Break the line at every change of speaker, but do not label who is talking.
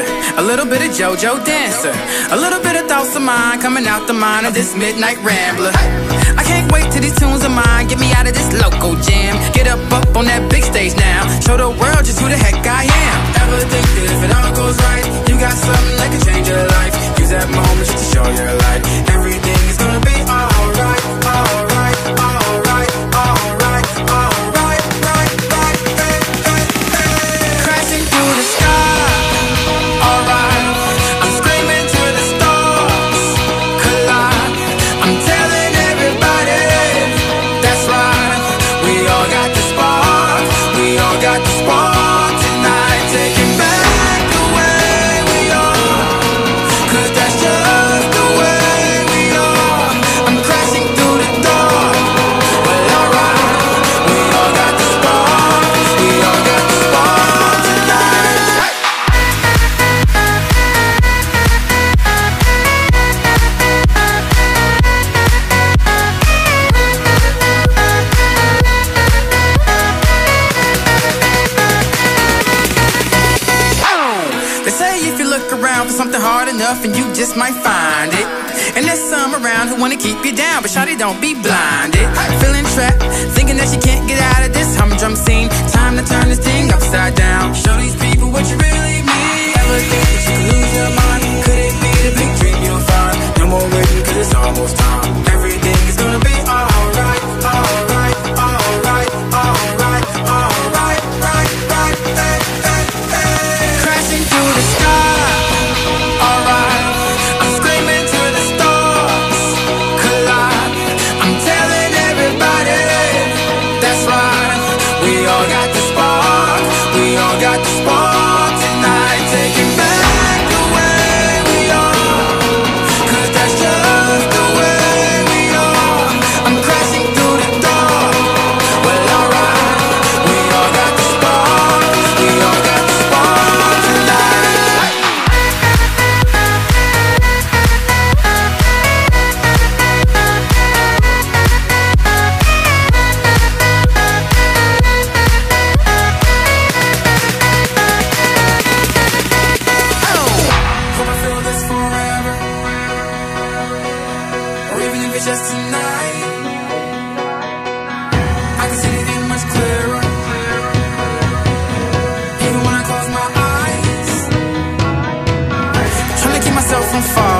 a little bit of JoJo Dancer, a little bit of thoughts of mine coming out the mind of this midnight rambler. I can't wait till these tunes of mine get me out of this local jam. Get up up on that big stage now, show the world just who the heck I am. Ever think that if it all goes right, you got something that can change your life? Use that moment just to show your light. Around for something hard enough and you just might find it. And there's some around who wanna keep you down, but shawty don't be blinded. Feeling trapped, thinking that you can't get out just tonight. I can see it much clearer, even when I close my eyes. Trying to keep myself from falling,